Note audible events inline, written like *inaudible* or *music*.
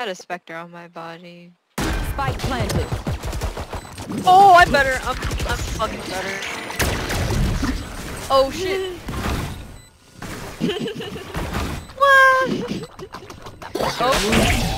had a Spectre on my body. Spike planted. Oh, I'm better. I'm, I'm fucking better. Oh shit. *laughs* what? oh.